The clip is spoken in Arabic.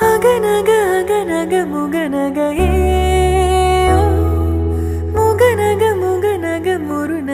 గనగ గనగ ముగనగ